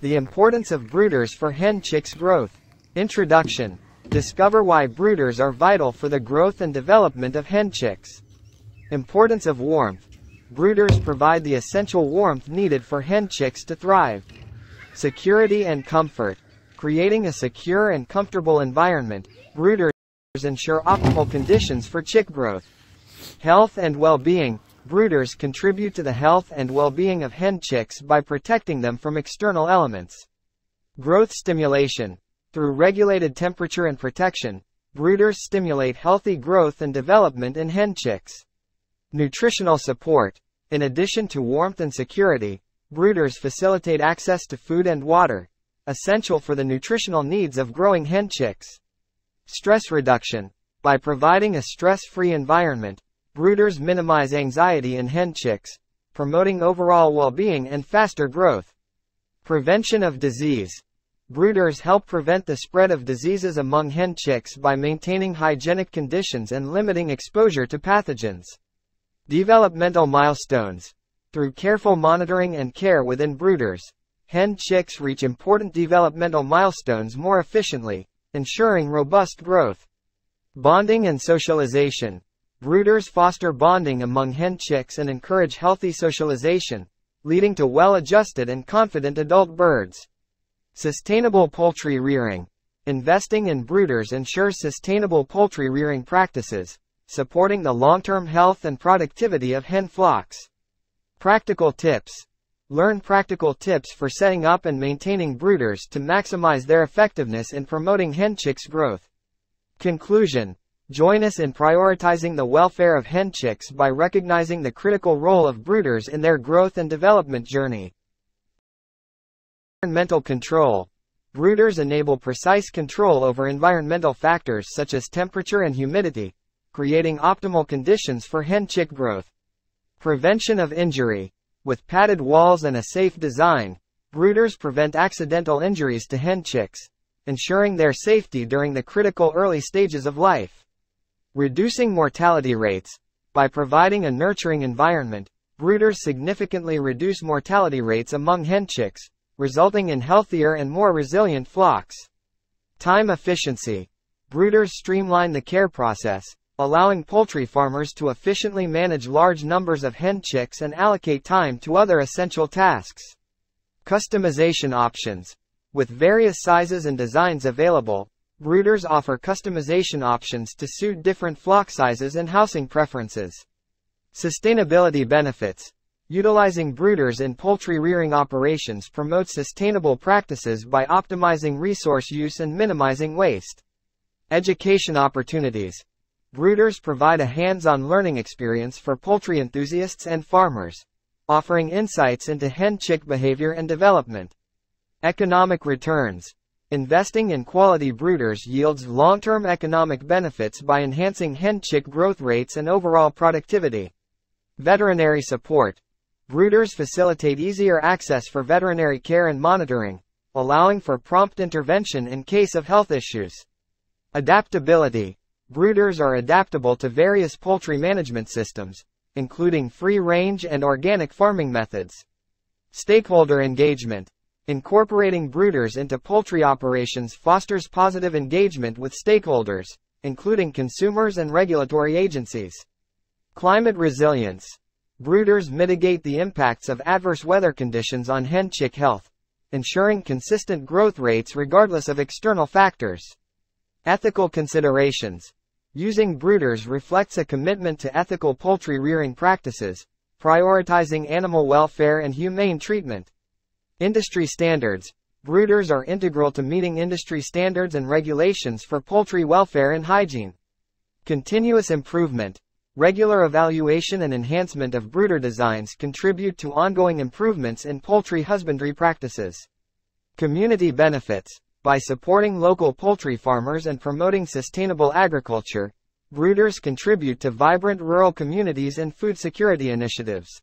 The importance of brooders for hen chicks growth. Introduction. Discover why brooders are vital for the growth and development of hen chicks. Importance of warmth. Brooders provide the essential warmth needed for hen chicks to thrive. Security and comfort. Creating a secure and comfortable environment, brooders ensure optimal conditions for chick growth. Health and well-being. Brooders contribute to the health and well-being of hen chicks by protecting them from external elements. Growth stimulation. Through regulated temperature and protection, brooders stimulate healthy growth and development in hen chicks. Nutritional support. In addition to warmth and security, brooders facilitate access to food and water, essential for the nutritional needs of growing hen chicks. Stress reduction. By providing a stress-free environment, brooders minimize anxiety in hen chicks, promoting overall well-being and faster growth. Prevention of disease. Brooders help prevent the spread of diseases among hen chicks by maintaining hygienic conditions and limiting exposure to pathogens. Developmental milestones. Through careful monitoring and care within brooders, hen chicks reach important developmental milestones more efficiently, ensuring robust growth. Bonding and socialization. Brooders foster bonding among hen chicks and encourage healthy socialization, leading to well-adjusted and confident adult birds. Sustainable poultry rearing. Investing in brooders ensures sustainable poultry rearing practices, supporting the long-term health and productivity of hen flocks. Practical tips. Learn practical tips for setting up and maintaining brooders to maximize their effectiveness in promoting hen chicks growth. Conclusion. Join us in prioritizing the welfare of hen chicks by recognizing the critical role of brooders in their growth and development journey. Environmental control. Brooders enable precise control over environmental factors such as temperature and humidity, creating optimal conditions for hen chick growth. Prevention of injury. With padded walls and a safe design, brooders prevent accidental injuries to hen chicks, ensuring their safety during the critical early stages of life. Reducing mortality rates. By providing a nurturing environment, brooders significantly reduce mortality rates among hen chicks, resulting in healthier and more resilient flocks. Time efficiency. Brooders streamline the care process, allowing poultry farmers to efficiently manage large numbers of hen chicks and allocate time to other essential tasks. Customization options. With various sizes and designs available, brooders offer customization options to suit different flock sizes and housing preferences. Sustainability benefits. Utilizing brooders in poultry rearing operations promotes sustainable practices by optimizing resource use and minimizing waste. Education opportunities. Brooders provide a hands-on learning experience for poultry enthusiasts and farmers, offering insights into hen chick behavior and development. Economic returns. Investing in quality brooders yields long-term economic benefits by enhancing hen chick growth rates and overall productivity. Veterinary support. Brooders facilitate easier access for veterinary care and monitoring, allowing for prompt intervention in case of health issues. Adaptability. Brooders are adaptable to various poultry management systems, including free-range and organic farming methods. Stakeholder engagement. Incorporating brooders into poultry operations fosters positive engagement with stakeholders, including consumers and regulatory agencies. Climate resilience. Brooders mitigate the impacts of adverse weather conditions on hen chick health, ensuring consistent growth rates regardless of external factors. Ethical considerations. Using brooders reflects a commitment to ethical poultry rearing practices, prioritizing animal welfare and humane treatment. Industry standards. Brooders are integral to meeting industry standards and regulations for poultry welfare and hygiene. Continuous improvement. Regular evaluation and enhancement of brooder designs contribute to ongoing improvements in poultry husbandry practices. Community benefits. By supporting local poultry farmers and promoting sustainable agriculture, brooders contribute to vibrant rural communities and food security initiatives.